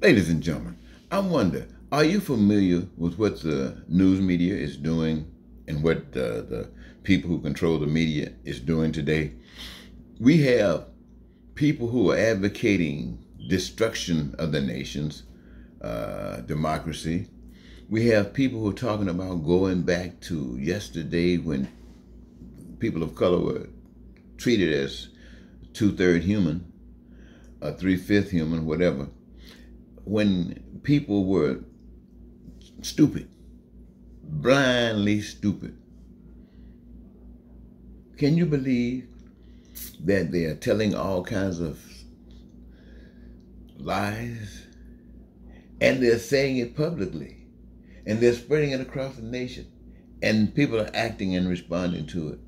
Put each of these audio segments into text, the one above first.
Ladies and gentlemen, I wonder, are you familiar with what the news media is doing and what the, the people who control the media is doing today? We have people who are advocating destruction of the nation's uh, democracy. We have people who are talking about going back to yesterday when people of color were treated as two-third human, a three-fifth human, whatever when people were stupid, blindly stupid. Can you believe that they are telling all kinds of lies? And they're saying it publicly. And they're spreading it across the nation. And people are acting and responding to it.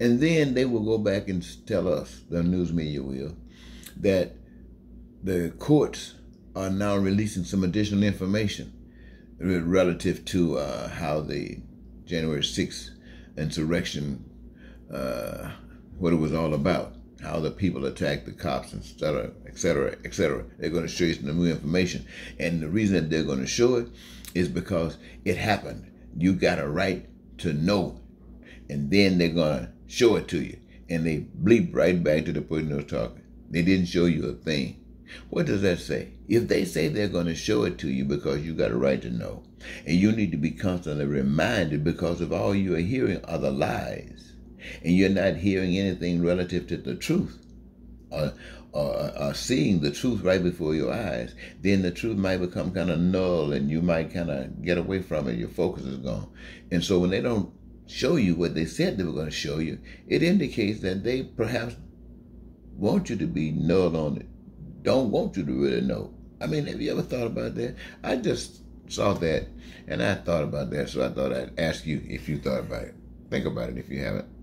And then they will go back and tell us, the news media will, that the courts are now releasing some additional information relative to uh, how the January 6th insurrection, uh, what it was all about, how the people attacked the cops, et cetera, et cetera, et cetera. They're going to show you some new information. And the reason that they're going to show it is because it happened. You got a right to know. And then they're going to show it to you. And they bleep right back to the person who's talking. They didn't show you a thing. What does that say? If they say they're going to show it to you because you got a right to know, and you need to be constantly reminded because of all you are hearing are the lies, and you're not hearing anything relative to the truth, or, or, or seeing the truth right before your eyes, then the truth might become kind of null and you might kind of get away from it. Your focus is gone. And so when they don't show you what they said they were going to show you, it indicates that they perhaps want you to be null on it don't want you to really know. I mean, have you ever thought about that? I just saw that and I thought about that, so I thought I'd ask you if you thought about it. Think about it if you haven't.